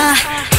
Uh.